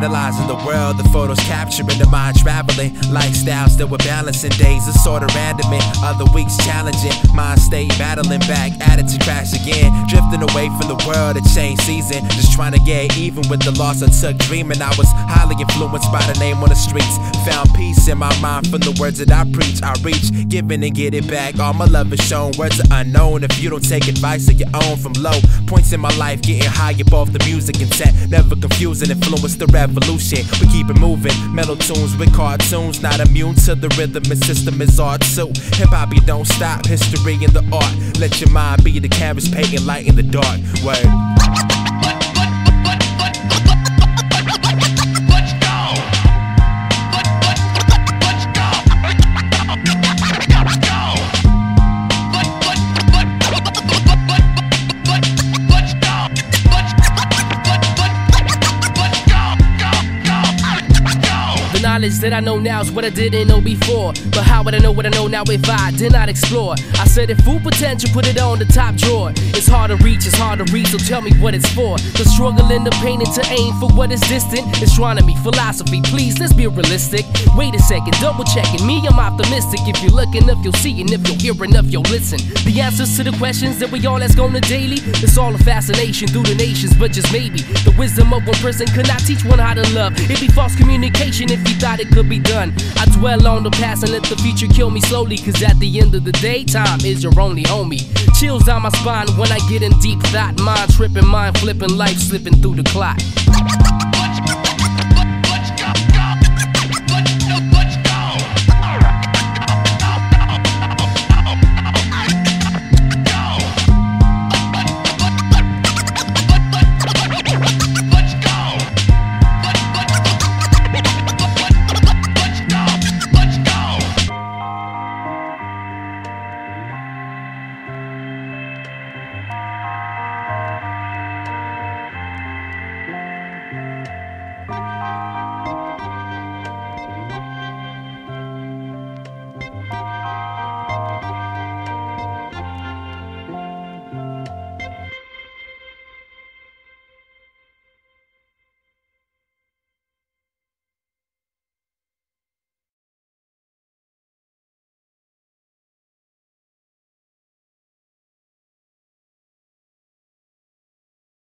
Analyzing the world, the photos capturing the mind traveling. Lifestyles that were balancing days are sort of random and other weeks challenging. Mind state battling back, attitude crash again. Drifting away from the world, a change season. Just trying to get even with the loss I took. Dreaming I was highly influenced by the name on the streets. Found peace in my mind from the words that I preach. I reach, giving and get it back. All my love is shown, words are unknown. If you don't take advice of your own from low points in my life, getting high above the music intent. Never confusing, influence the revolution. We keep it moving, metal tunes with cartoons. Not immune to the rhythm and system is art too. Hip hop, you don't stop. History in the art. Let your mind be the canvas painting light in the dark. Word. Knowledge that I know now is what I didn't know before. But how would I know what I know now if I did not explore? I said if full potential, put it on the top drawer. It's hard to reach, it's hard to reach, so tell me what it's for. The struggle and the pain and to aim for what is distant. Astronomy, philosophy, please, let's be realistic. Wait a second, double checking me, I'm optimistic. If you're looking enough, you'll see, and if you'll hear enough, you'll listen. The answers to the questions that we all ask on the daily. It's all a fascination through the nations, but just maybe. The wisdom of one person could not teach one how to love. It'd be false communication if you thought it could be done. I dwell on the past and let the future kill me slowly. Cause at the end of the day, time is your only homie. Chills down my spine when I get in deep thought. Mind tripping, mind flipping, life slipping through the clock.